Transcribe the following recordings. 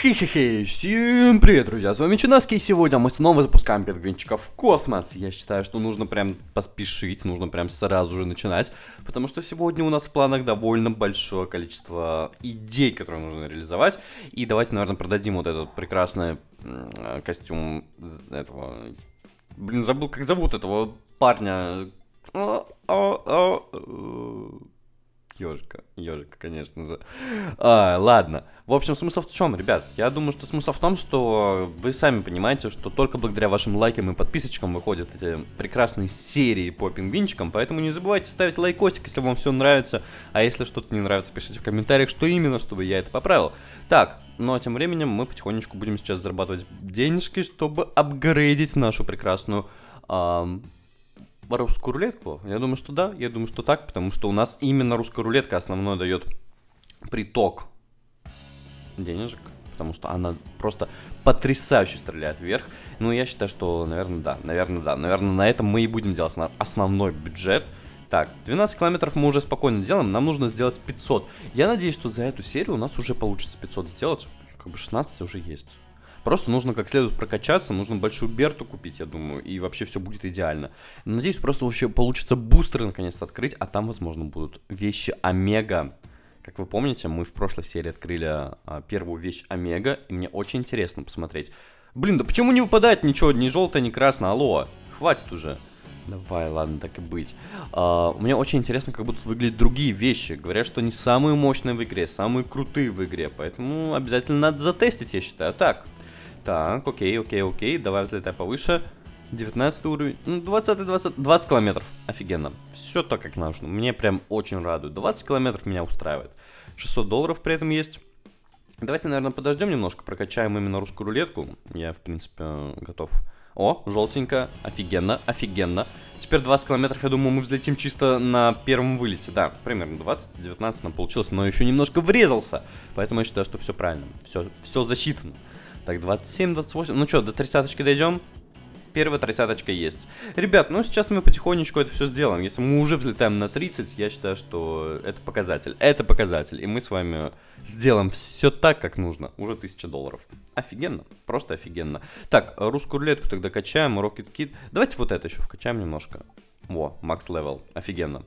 Хе-хе-хе, всем привет, друзья, с вами Чинаски, и сегодня мы снова запускаем пингвинчиков в космос. Я считаю, что нужно прям поспешить, нужно прям сразу же начинать, потому что сегодня у нас в планах довольно большое количество идей, которые нужно реализовать. И давайте, наверное, продадим вот этот прекрасный костюм этого... Блин, забыл, как зовут этого парня. Ежика, ежика, конечно же. А, ладно. В общем, смысл в чем, ребят? Я думаю, что смысл в том, что вы сами понимаете, что только благодаря вашим лайкам и подписочкам выходят эти прекрасные серии по пингвинчикам, поэтому не забывайте ставить лайкосик, если вам все нравится, а если что-то не нравится, пишите в комментариях, что именно, чтобы я это поправил. Так, ну а тем временем мы потихонечку будем сейчас зарабатывать денежки, чтобы апгрейдить нашу прекрасную эм, русскую рулетку? Я думаю, что да. Я думаю, что так, потому что у нас именно русская рулетка основной дает приток денежек, потому что она просто потрясающе стреляет вверх. Ну, я считаю, что, наверное, да, наверное, да. Наверное, на этом мы и будем делать основной бюджет. Так, 12 километров мы уже спокойно делаем, нам нужно сделать 500. Я надеюсь, что за эту серию у нас уже получится 500 сделать, как бы 16 уже есть. Просто нужно как следует прокачаться, нужно большую берту купить, я думаю, и вообще все будет идеально. Надеюсь, просто вообще получится бустеры наконец-то открыть, а там, возможно, будут вещи Омега. Как вы помните, мы в прошлой серии открыли а, первую вещь Омега, и мне очень интересно посмотреть. Блин, да почему не выпадает ничего, ни желтое, ни красное, алло, хватит уже. Давай, ладно, так и быть. А, мне очень интересно, как будут выглядеть другие вещи. Говорят, что они самые мощные в игре, самые крутые в игре. Поэтому обязательно надо затестить, я считаю. Так, так, окей, окей, окей. Давай взлетай повыше. 19 уровень. Ну, 20, 20, 20 километров. Офигенно. Все то, как нужно. Мне прям очень радует. 20 километров меня устраивает. 600 долларов при этом есть. Давайте, наверное, подождем немножко, прокачаем именно русскую рулетку. Я, в принципе, готов. О, желтенько, офигенно, офигенно. Теперь 20 километров, я думаю, мы взлетим чисто на первом вылете. Да, примерно 20, 19 нам получилось, но еще немножко врезался. Поэтому я считаю, что все правильно, все, все засчитано. Так, 27, 28. Ну что, до тридцаточки дойдем? Первая тридцаточка есть. Ребят, ну сейчас мы потихонечку это все сделаем. Если мы уже взлетаем на 30, я считаю, что это показатель. Это показатель. И мы с вами сделаем все так, как нужно. Уже 1000 долларов. Офигенно. Просто офигенно. Так, русскую рулетку тогда качаем. Rocket Kit. Давайте вот это еще вкачаем немножко. Во, max level. Офигенно.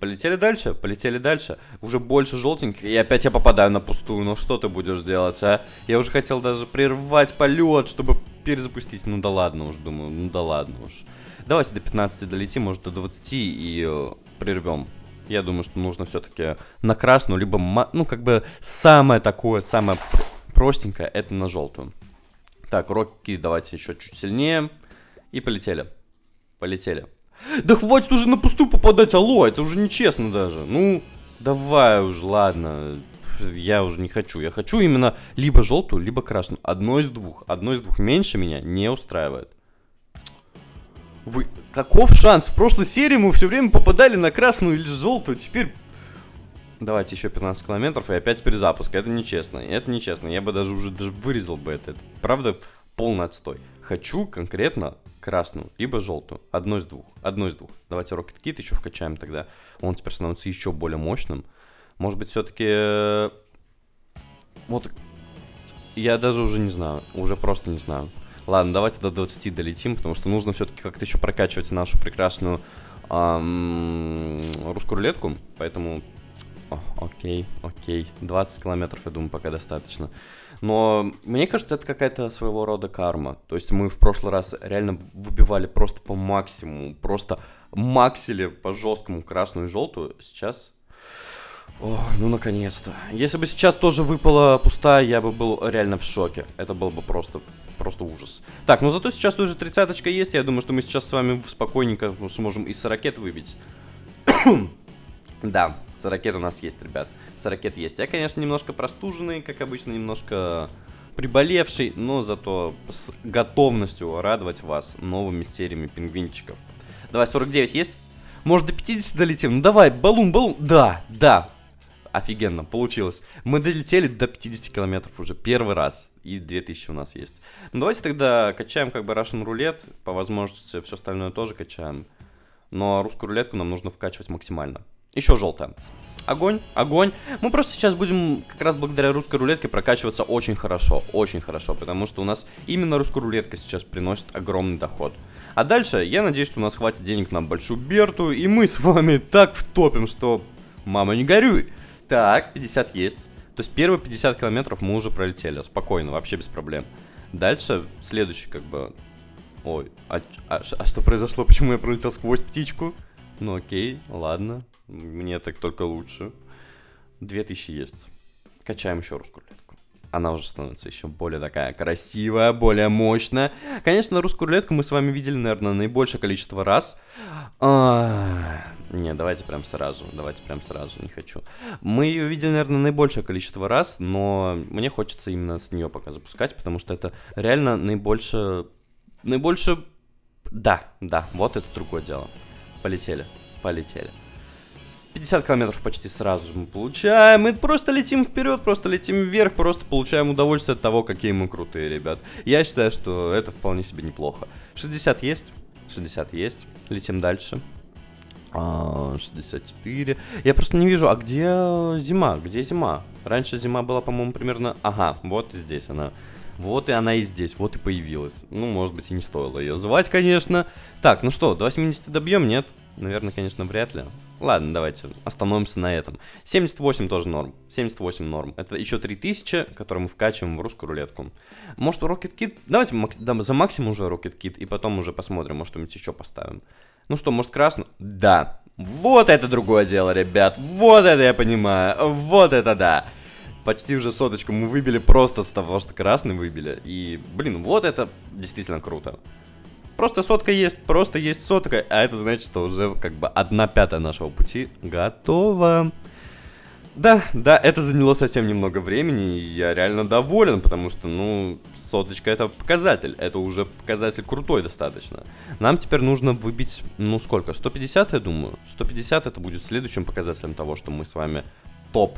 Полетели дальше, полетели дальше. Уже больше желтеньких, и опять я попадаю на пустую. Ну что ты будешь делать, а? Я уже хотел даже прервать полет, чтобы перезапустить. Ну да ладно уж, думаю, ну да ладно уж. Давайте до 15 долетим, может до 20 и э, прервем. Я думаю, что нужно все-таки на красную, либо, ну как бы самое такое, самое простенькое, это на желтую. Так, роки давайте еще чуть сильнее. И полетели. Полетели. Да хватит уже на пустую попадать, алло, это уже нечестно даже. Ну, давай уже, ладно. Я уже не хочу. Я хочу именно либо желтую, либо красную. Одно из двух. Одно из двух меньше меня не устраивает. Вы... Каков шанс? В прошлой серии мы все время попадали на красную или желтую. Теперь... Давайте еще 15 километров и опять перезапуск. Это нечестно. Это нечестно. Я бы даже уже даже вырезал бы это. Это правда полный отстой. Хочу конкретно красную, либо желтую. Одно из двух. Одно из двух. Давайте Rocket Kit еще вкачаем тогда. Он теперь становится еще более мощным. Может быть, все-таки... Э, вот... Я даже уже не знаю. Уже просто не знаю. Ладно, давайте до 20 долетим, потому что нужно все-таки как-то еще прокачивать нашу прекрасную эм, русскую рулетку. Поэтому... Окей, окей. 20 километров, я думаю, пока достаточно. Но мне кажется, это какая-то своего рода карма. То есть мы в прошлый раз реально выбивали просто по максимуму, просто максили по жесткому красную и желтую. Сейчас о, ну наконец-то. Если бы сейчас тоже выпала пустая, я бы был реально в шоке. Это был бы просто, просто ужас. Так, ну зато сейчас уже тридцаточка есть. Я думаю, что мы сейчас с вами спокойненько сможем и с ракет выбить. да, с ракет у нас есть, ребят с ракет есть. Я, конечно, немножко простуженный, как обычно, немножко приболевший, но зато с готовностью радовать вас новыми сериями пингвинчиков. Давай, 49 есть? Может, до 50 долетим? Ну давай, балун, балун. Да, да. Офигенно, получилось. Мы долетели до 50 километров уже первый раз. И 2000 у нас есть. Ну давайте тогда качаем как бы Russian рулет. По возможности все остальное тоже качаем. Но русскую рулетку нам нужно вкачивать максимально. Еще желтая. огонь, огонь. Мы просто сейчас будем как раз благодаря русской рулетке прокачиваться очень хорошо, очень хорошо, потому что у нас именно русская рулетка сейчас приносит огромный доход. А дальше, я надеюсь, что у нас хватит денег на большую Берту, и мы с вами так втопим, что... Мама, не горюй! Так, 50 есть. То есть первые 50 километров мы уже пролетели, спокойно, вообще без проблем. Дальше, следующий как бы... Ой, а, а, а что произошло? Почему я пролетел сквозь птичку? Ну окей, ладно. Мне так только лучше. 2000 есть. Качаем еще русскую рулетку. Она уже становится еще более такая красивая, более мощная. Конечно, русскую рулетку мы с вами видели, наверное, наибольшее количество раз. А, не, давайте прям сразу, давайте прям сразу, не хочу. Мы ее видели, наверное, наибольшее количество раз, но мне хочется именно с нее пока запускать, потому что это реально наибольшее... Наибольше... Да, да, вот это другое дело. Полетели, полетели. 50 километров почти сразу же мы получаем. Мы просто летим вперед, просто летим вверх, просто получаем удовольствие от того, какие мы крутые, ребят. Я считаю, что это вполне себе неплохо. 60 есть, 60 есть. Летим дальше. А, 64. Я просто не вижу, а где зима? Где зима? Раньше зима была, по-моему, примерно... Ага, вот здесь она. Вот и она и здесь, вот и появилась. Ну, может быть, и не стоило ее звать, конечно. Так, ну что, до 80 добьем? Нет? Наверное, конечно, вряд ли. Ладно, давайте остановимся на этом. 78 тоже норм. 78 норм. Это еще 3000, которые мы вкачиваем в русскую рулетку. Может, Rocket Kit? Давайте за максимум уже Rocket Kit, и потом уже посмотрим, может, что-нибудь еще поставим. Ну что, может, красную? Да. Вот это другое дело, ребят. Вот это я понимаю. Вот это да почти уже соточку мы выбили просто с того, что красный выбили. И, блин, вот это действительно круто. Просто сотка есть, просто есть сотка, а это значит, что уже как бы одна пятая нашего пути готова. Да, да, это заняло совсем немного времени, и я реально доволен, потому что, ну, соточка это показатель, это уже показатель крутой достаточно. Нам теперь нужно выбить, ну сколько, 150, я думаю? 150 это будет следующим показателем того, что мы с вами топ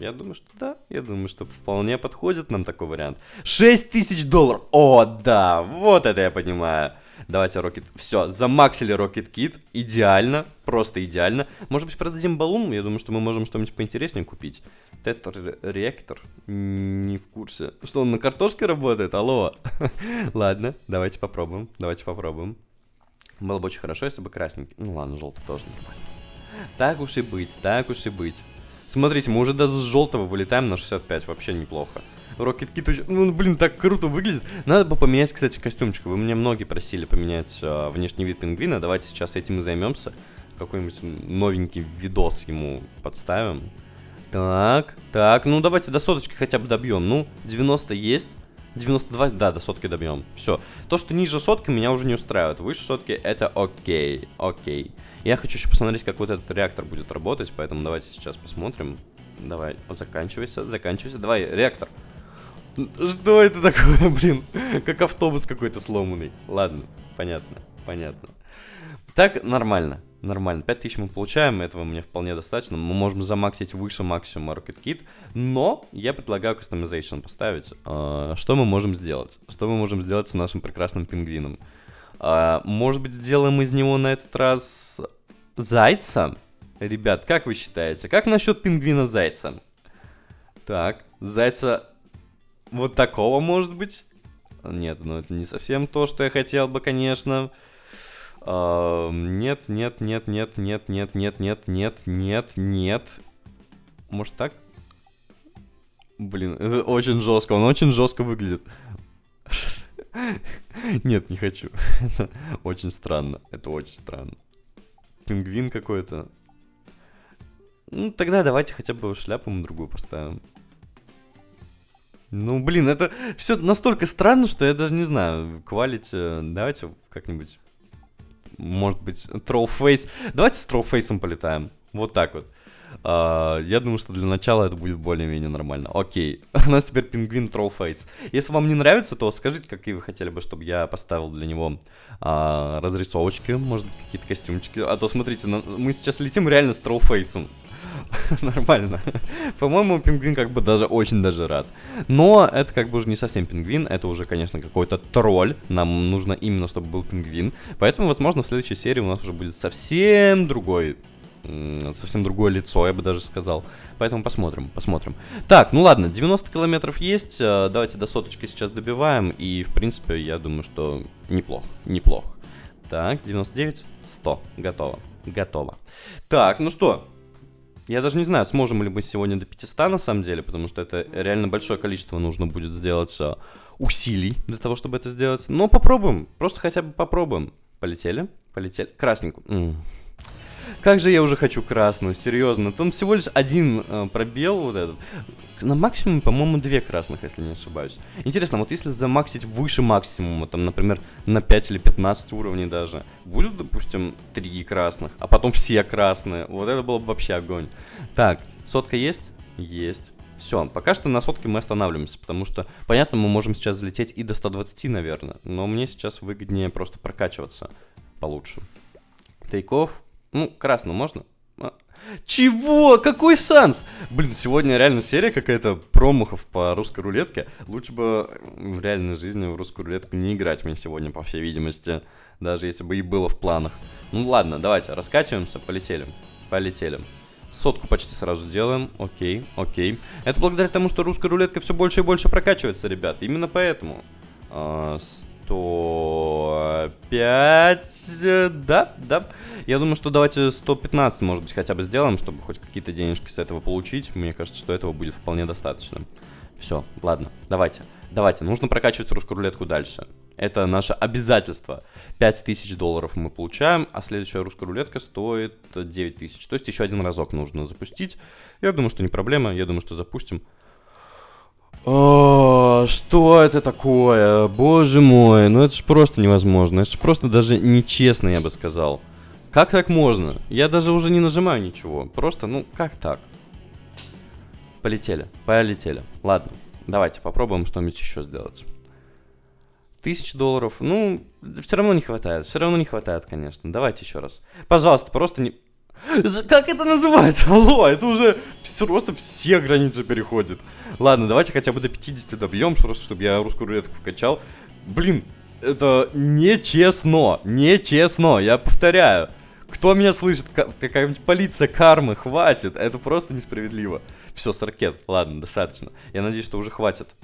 я думаю, что да. Я думаю, что вполне подходит нам такой вариант. 6 тысяч долларов! О, да! Вот это я понимаю. Давайте Rocket... Все, замаксили Rocket Kit. Идеально. Просто идеально. Может быть, продадим баллон? Я думаю, что мы можем что-нибудь поинтереснее купить. Тетр-реактор? Не в курсе. Что, он на картошке работает? Алло. Ладно, давайте попробуем. Давайте попробуем. Было бы очень хорошо, если бы красненький. Ну ладно, желтый тоже нормально. Так уж и быть, так уж и быть. Смотрите, мы уже даже с желтого вылетаем на 65, вообще неплохо. Rocket Kit, ну, блин, так круто выглядит. Надо бы поменять, кстати, костюмчик. Вы мне многие просили поменять э, внешний вид пингвина. Давайте сейчас этим и займемся. Какой-нибудь новенький видос ему подставим. Так, так, ну давайте до соточки хотя бы добьем. Ну, 90 есть. 92, да, до сотки добьем. Все. То, что ниже сотки, меня уже не устраивает. Выше сотки, это окей, окей. Я хочу еще посмотреть, как вот этот реактор будет работать, поэтому давайте сейчас посмотрим. Давай, заканчивайся, заканчивайся. Давай, реактор. Что это такое, блин? Как автобус какой-то сломанный. Ладно, понятно, понятно. Так, нормально. Нормально. 5000 мы получаем, этого мне вполне достаточно. Мы можем замаксить выше максимума Rocket Kit. Но я предлагаю customization поставить. А, что мы можем сделать? Что мы можем сделать с нашим прекрасным пингвином? А, может быть, сделаем из него на этот раз зайца? Ребят, как вы считаете? Как насчет пингвина зайца? Так, зайца вот такого может быть? Нет, ну это не совсем то, что я хотел бы, конечно. Нет, нет, нет, нет, нет, нет, нет, нет, нет, нет, нет. Может так? Блин, это очень жестко, он очень жестко выглядит. Нет, не хочу. Это очень странно. Это очень странно. Пингвин какой-то. Ну, тогда давайте хотя бы шляпу мы другую поставим. Ну, блин, это все настолько странно, что я даже не знаю. Квалити, давайте как-нибудь может быть, троллфейс. Давайте с троллфейсом полетаем. Вот так вот. Uh, я думаю, что для начала это будет более-менее нормально. Окей, у нас теперь пингвин Trollface. Если вам не нравится, то скажите, какие вы хотели бы, чтобы я поставил для него uh, разрисовочки, может быть, какие-то костюмчики. А то, смотрите, мы сейчас летим реально с Trollface. Нормально. По-моему, пингвин как бы даже очень даже рад. Но это как бы уже не совсем пингвин, это уже, конечно, какой-то тролль. Нам нужно именно, чтобы был пингвин. Поэтому, возможно, в следующей серии у нас уже будет совсем другой совсем другое лицо, я бы даже сказал. Поэтому посмотрим, посмотрим. Так, ну ладно, 90 километров есть, э, давайте до соточки сейчас добиваем, и, в принципе, я думаю, что неплохо, неплохо. Так, 99, 100, готово, готово. Так, ну что, я даже не знаю, сможем ли мы сегодня до 500 на самом деле, потому что это реально большое количество нужно будет сделать э, усилий для того, чтобы это сделать. Но попробуем, просто хотя бы попробуем. Полетели, полетели. Красненькую. Как же я уже хочу красную, серьезно. Там всего лишь один э, пробел вот этот. На максимум, по-моему, две красных, если не ошибаюсь. Интересно, вот если замаксить выше максимума, там, например, на 5 или 15 уровней даже, будет, допустим, три красных, а потом все красные. Вот это было бы вообще огонь. Так, сотка есть? Есть. Все, пока что на сотке мы останавливаемся, потому что, понятно, мы можем сейчас взлететь и до 120, наверное, но мне сейчас выгоднее просто прокачиваться получше. Тейков, ну, красную можно? А. Чего? Какой шанс? Блин, сегодня реально серия какая-то промахов по русской рулетке. Лучше бы в реальной жизни в русскую рулетку не играть мне сегодня, по всей видимости. Даже если бы и было в планах. Ну ладно, давайте, раскачиваемся, полетели. Полетели. Сотку почти сразу делаем. Окей, окей. Это благодаря тому, что русская рулетка все больше и больше прокачивается, ребят. Именно поэтому. А, 105, да, да. Я думаю, что давайте 115, может быть, хотя бы сделаем, чтобы хоть какие-то денежки с этого получить. Мне кажется, что этого будет вполне достаточно. Все, ладно, давайте. Давайте, нужно прокачивать русскую рулетку дальше. Это наше обязательство. 5000 долларов мы получаем, а следующая русская рулетка стоит 9000. То есть еще один разок нужно запустить. Я думаю, что не проблема, я думаю, что запустим. О, что это такое? Боже мой, ну это ж просто невозможно. Это ж просто даже нечестно, я бы сказал. Как так можно? Я даже уже не нажимаю ничего. Просто, ну, как так? Полетели, полетели. Ладно, давайте попробуем что-нибудь еще сделать. Тысяча долларов, ну, все равно не хватает. Все равно не хватает, конечно. Давайте еще раз. Пожалуйста, просто не... Как это называется? Алло, это уже просто все границы переходит. Ладно, давайте хотя бы до 50 добьем, просто чтобы я русскую рулетку вкачал. Блин, это нечестно, нечестно, я повторяю. Кто меня слышит? Какая-нибудь полиция кармы, хватит. Это просто несправедливо. Все, с ракет. Ладно, достаточно. Я надеюсь, что уже хватит.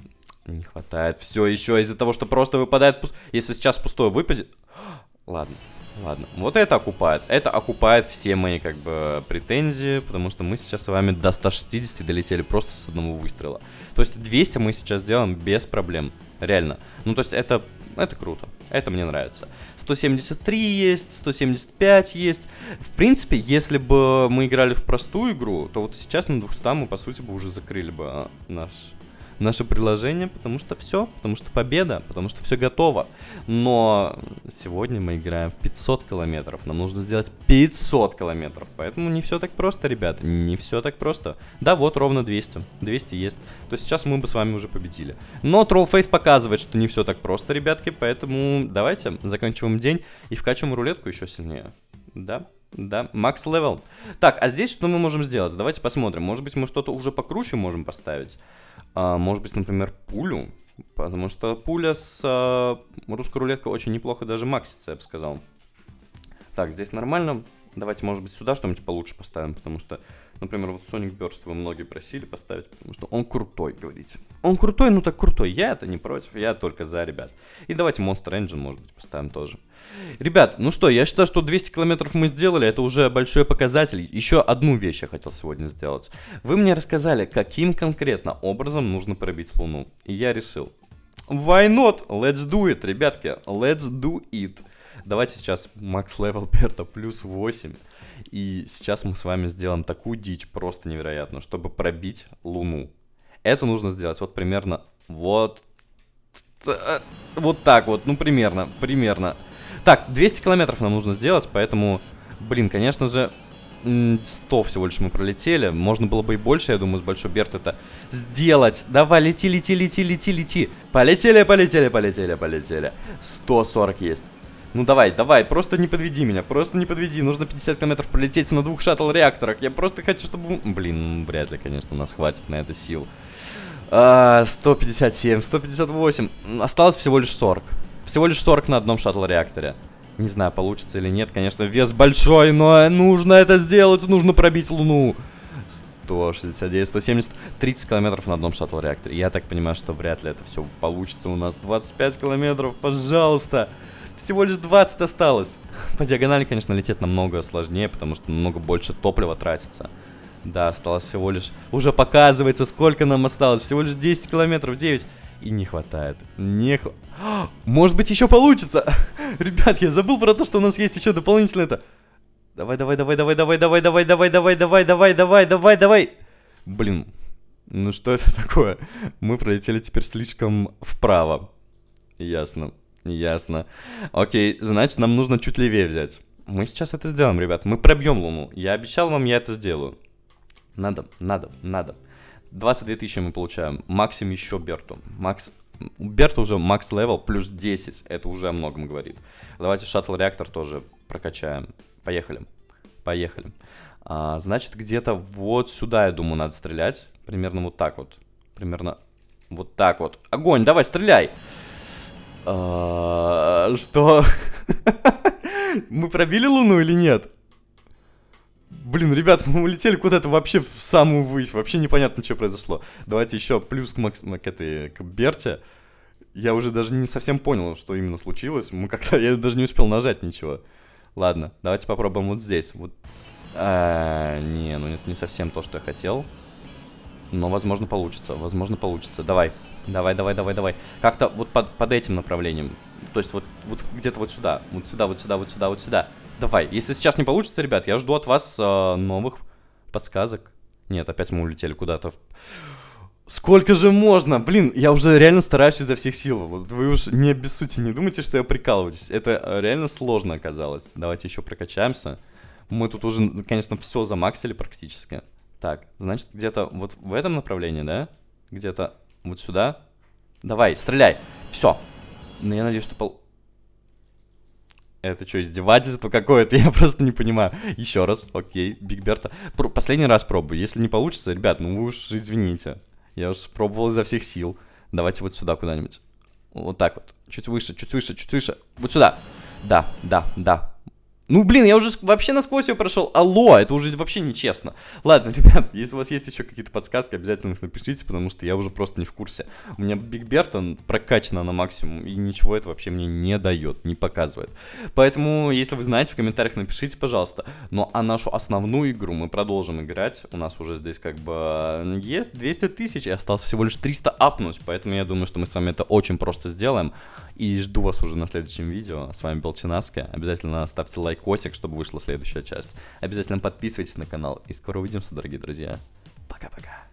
Не хватает. Все еще из-за того, что просто выпадает... Пуст... Если сейчас пустое выпадет... Ладно. Ладно, вот это окупает. Это окупает все мои, как бы, претензии, потому что мы сейчас с вами до 160 долетели просто с одного выстрела. То есть 200 мы сейчас делаем без проблем. Реально. Ну, то есть это, это круто. Это мне нравится. 173 есть, 175 есть. В принципе, если бы мы играли в простую игру, то вот сейчас на 200 мы, по сути, бы уже закрыли бы а, наш наше приложение, потому что все, потому что победа, потому что все готово. Но сегодня мы играем в 500 километров, нам нужно сделать 500 километров, поэтому не все так просто, ребята, не все так просто. Да, вот ровно 200, 200 есть, то сейчас мы бы с вами уже победили. Но Trollface показывает, что не все так просто, ребятки, поэтому давайте заканчиваем день и вкачиваем рулетку еще сильнее. Да, да, max level. Так, а здесь что мы можем сделать? Давайте посмотрим. Может быть, мы что-то уже покруче можем поставить. А, может быть, например, пулю. Потому что пуля с а, русской рулеткой очень неплохо даже максится, я бы сказал. Так, здесь нормально. Давайте, может быть, сюда что-нибудь получше поставим, потому что, например, вот Sonic Burst вы многие просили поставить, потому что он крутой, говорите. Он крутой, ну так крутой. Я это не против, я только за, ребят. И давайте Monster Engine, может быть, поставим тоже. Ребят, ну что, я считаю, что 200 километров мы сделали, это уже большой показатель. Еще одну вещь я хотел сегодня сделать. Вы мне рассказали, каким конкретно образом нужно пробить Луну. И я решил, why not? Let's do it, ребятки, let's do it. Давайте сейчас max level Берта плюс 8. И сейчас мы с вами сделаем такую дичь просто невероятную, чтобы пробить Луну. Это нужно сделать вот примерно вот... Э, вот так вот, ну примерно, примерно. Так, 200 километров нам нужно сделать, поэтому, блин, конечно же, 100 всего лишь мы пролетели. Можно было бы и больше, я думаю, с Большой Берт это сделать. Давай, лети, лети, лети, лети, лети. Полетели, полетели, полетели, полетели. 140 есть. Ну давай, давай, просто не подведи меня, просто не подведи. Нужно 50 километров пролететь на двух шаттл-реакторах. Я просто хочу, чтобы... Блин, вряд ли, конечно, у нас хватит на это сил. А, 157, 158. Осталось всего лишь 40. Всего лишь 40 на одном шаттл-реакторе. Не знаю, получится или нет. Конечно, вес большой, но нужно это сделать. Нужно пробить Луну. 169, 170, 30 километров на одном шаттл-реакторе. Я так понимаю, что вряд ли это все получится. У нас 25 километров, пожалуйста. Всего лишь 20 осталось. По диагонали, конечно, лететь намного сложнее, потому что намного больше топлива тратится. Да, осталось всего лишь... Уже показывается, сколько нам осталось. Всего лишь 10 километров, 9. И не хватает. Не хватает. Может быть, еще получится. Ребят, я забыл про то, что у нас есть еще дополнительно это. Давай, давай, давай, давай, давай, давай, давай, давай, давай, давай, давай, давай, давай, давай. Блин, ну что это такое? Мы пролетели теперь слишком вправо. Ясно, ясно. Окей, значит, нам нужно чуть левее взять. Мы сейчас это сделаем, ребят. Мы пробьем Луну. Я обещал вам, я это сделаю. Надо, надо, надо. 22 тысячи мы получаем. Максим еще Берту. Макс... У Берта уже max level плюс 10. Это уже о многом говорит. Давайте шаттл-реактор тоже прокачаем. Поехали. Поехали. А, значит, где-то вот сюда, я думаю, надо стрелять. Примерно вот так вот. Примерно вот так вот. Огонь, давай, стреляй! Что? Мы пробили Луну или нет? Блин, ребят, мы улетели куда-то вообще в самую высь. Вообще непонятно, что произошло. Давайте еще плюс к, Макс, к этой, к Берте. Я уже даже не совсем понял, что именно случилось. Мы как-то, я даже не успел нажать ничего. Ладно, давайте попробуем вот здесь. Вот. А, не, ну это не совсем то, что я хотел. Но, возможно, получится. Возможно, получится. Давай. Давай, давай, давай, давай. Как-то вот под, под этим направлением. То есть вот, вот где-то вот сюда. Вот сюда, вот сюда, вот сюда, вот сюда. Давай. Если сейчас не получится, ребят, я жду от вас э, новых подсказок. Нет, опять мы улетели куда-то. Сколько же можно? Блин, я уже реально стараюсь изо всех сил. Вот вы уж не обессудьте, не думайте, что я прикалываюсь. Это э, реально сложно оказалось. Давайте еще прокачаемся. Мы тут уже, конечно, все замаксили практически. Так, значит, где-то вот в этом направлении, да? Где-то вот сюда. Давай, стреляй. Все. Ну, я надеюсь, что пол... Это что, издевательство какое-то? Я просто не понимаю. Еще раз, окей, Биг Берта. Последний раз пробую. Если не получится, ребят, ну вы уж извините. Я уже пробовал изо всех сил. Давайте вот сюда куда-нибудь. Вот так вот. Чуть выше, чуть выше, чуть выше. Вот сюда. Да, да, да. Ну, блин, я уже вообще насквозь ее прошел. Алло, это уже вообще нечестно. Ладно, ребят, если у вас есть еще какие-то подсказки, обязательно их напишите, потому что я уже просто не в курсе. У меня Биг Бертон прокачана на максимум, и ничего это вообще мне не дает, не показывает. Поэтому, если вы знаете, в комментариях напишите, пожалуйста. Ну, а нашу основную игру мы продолжим играть. У нас уже здесь как бы есть 200 тысяч, и осталось всего лишь 300 апнуть, поэтому я думаю, что мы с вами это очень просто сделаем. И жду вас уже на следующем видео. С вами был Чинаски. Обязательно ставьте лайк лайкосик, чтобы вышла следующая часть. Обязательно подписывайтесь на канал. И скоро увидимся, дорогие друзья. Пока-пока.